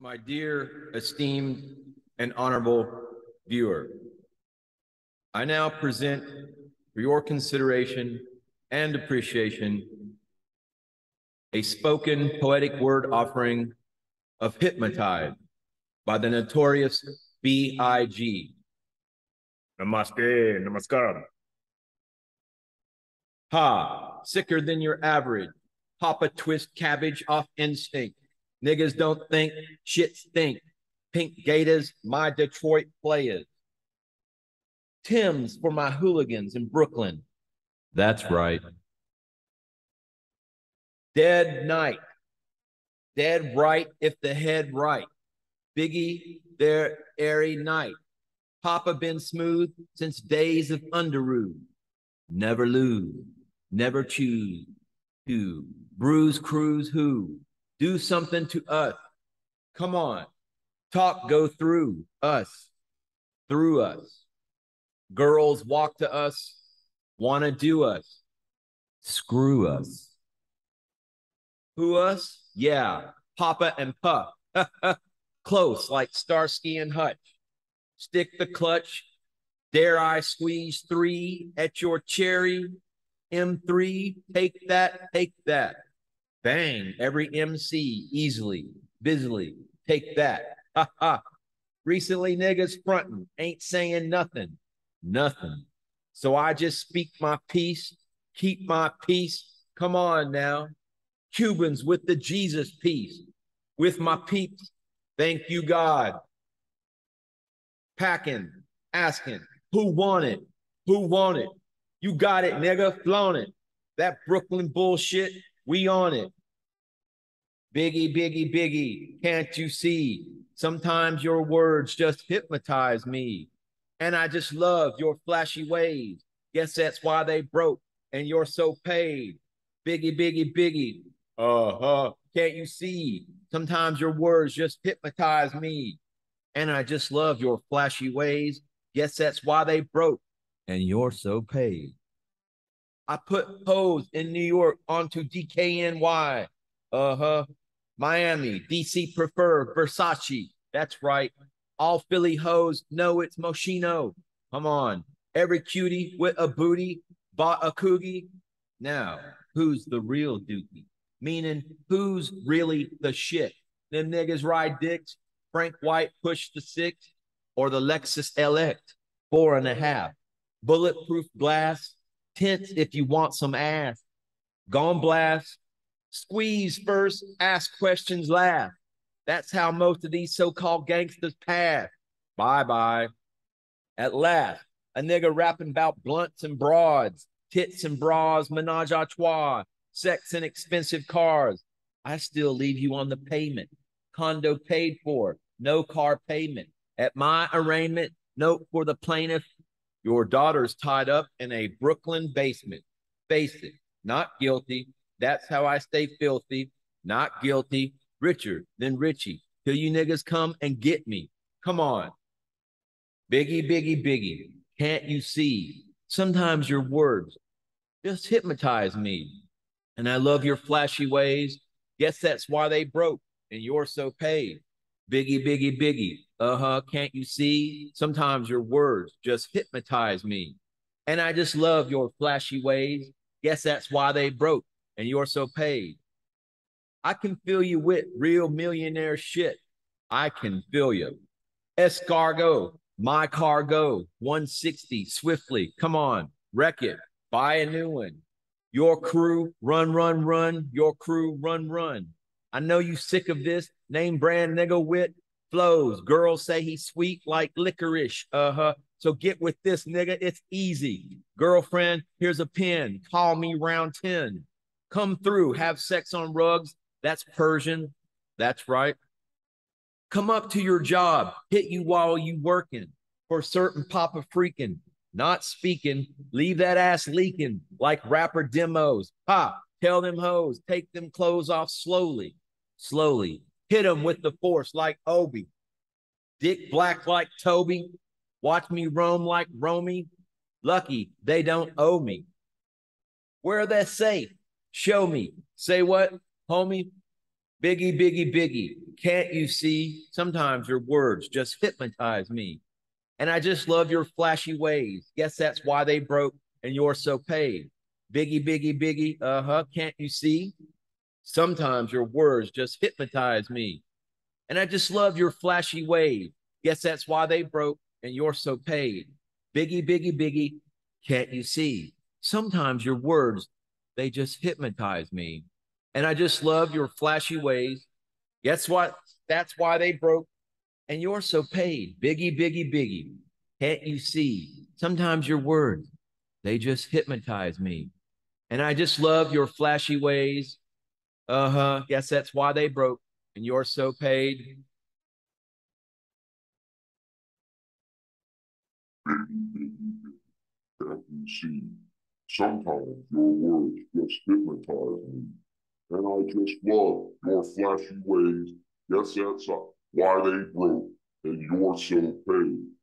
My dear, esteemed, and honorable viewer, I now present for your consideration and appreciation a spoken poetic word offering of Hypnotize by the notorious B.I.G. Namaste, namaskar. Ha, sicker than your average. Papa twist cabbage off instinct. Niggas don't think, shit stink. Pink Gators, my Detroit players. Tim's for my hooligans in Brooklyn. That's right. Dead night. Dead right if the head right. Biggie, their airy night. Papa been smooth since days of Underoos. Never lose, never choose. Who? Bruise, cruise, who? Do something to us. Come on. Talk go through us, through us. Girls walk to us, want to do us. Screw us. Who us? Yeah, Papa and Puff. Close like Starsky and Hutch. Stick the clutch. Dare I squeeze three at your cherry? M3, take that, take that. Bang, every MC easily, busily, take that. Ha ha. Recently, niggas fronting, ain't saying nothing, nothing. So I just speak my peace, keep my peace. Come on now. Cubans with the Jesus peace, with my peeps. Thank you, God. Packing, asking, who want it? Who want it? You got it, nigga, flown it. That Brooklyn bullshit, we on it. Biggie, biggie, biggie, can't you see? Sometimes your words just hypnotize me. And I just love your flashy ways. Guess that's why they broke and you're so paid. Biggie, biggie, biggie. Uh-huh. Can't you see? Sometimes your words just hypnotize me. And I just love your flashy ways. Guess that's why they broke and you're so paid. I put hoes in New York onto DKNY. Uh-huh. Miami, DC prefer Versace. That's right. All Philly hoes know it's Moschino. Come on. Every cutie with a booty bought a coogie. Now, who's the real dookie? Meaning, who's really the shit? Them niggas ride dicks. Frank White push the six or the Lexus Elect, four and a half. Bulletproof glass, tents if you want some ass. Gone blast, Squeeze first, ask questions last. That's how most of these so-called gangsters pass. Bye-bye. At last, a nigga rapping about blunts and broads, tits and bras, menage a trois, sex and expensive cars. I still leave you on the payment. Condo paid for, no car payment. At my arraignment, note for the plaintiff, your daughter's tied up in a Brooklyn basement. Face it, not guilty, that's how I stay filthy, not guilty, richer than Richie. Till you niggas come and get me. Come on. Biggie, biggie, biggie. Can't you see? Sometimes your words just hypnotize me. And I love your flashy ways. Guess that's why they broke and you're so paid. Biggie, biggie, biggie. Uh huh. Can't you see? Sometimes your words just hypnotize me. And I just love your flashy ways. Guess that's why they broke and you're so paid. I can fill you with real millionaire shit. I can fill you. Escargot, my cargo, 160 swiftly. Come on, wreck it. Buy a new one. Your crew, run, run, run. Your crew, run, run. I know you sick of this name brand nigga wit flows. Girls say he's sweet like licorice. Uh huh. So get with this nigga. It's easy. Girlfriend, here's a pen. Call me round 10 come through, have sex on rugs. That's Persian. That's right. Come up to your job, hit you while you working for certain papa freaking, not speaking, leave that ass leaking like rapper demos. Ha, tell them hoes, take them clothes off slowly, slowly. Hit them with the force like Obi. Dick black like Toby. Watch me roam like Romy. Lucky they don't owe me. Where they safe? Show me. Say what, homie? Biggie, biggie, biggie. Can't you see? Sometimes your words just hypnotize me. And I just love your flashy ways. Guess that's why they broke and you're so paid. Biggie, biggie, biggie. Uh huh. Can't you see? Sometimes your words just hypnotize me. And I just love your flashy ways. Guess that's why they broke and you're so paid. Biggie, biggie, biggie. Can't you see? Sometimes your words, they just hypnotize me. And I just love your flashy ways. Guess what? That's why they broke and you're so paid. Biggie, biggie, biggie. Can't you see? Sometimes your words, they just hypnotize me. And I just love your flashy ways. Uh huh. Guess that's why they broke and you're so paid. Can't you see? Sometimes your words just hypnotize me. And I just love your flashy ways. Yes, that's why they broke, and you're so paid.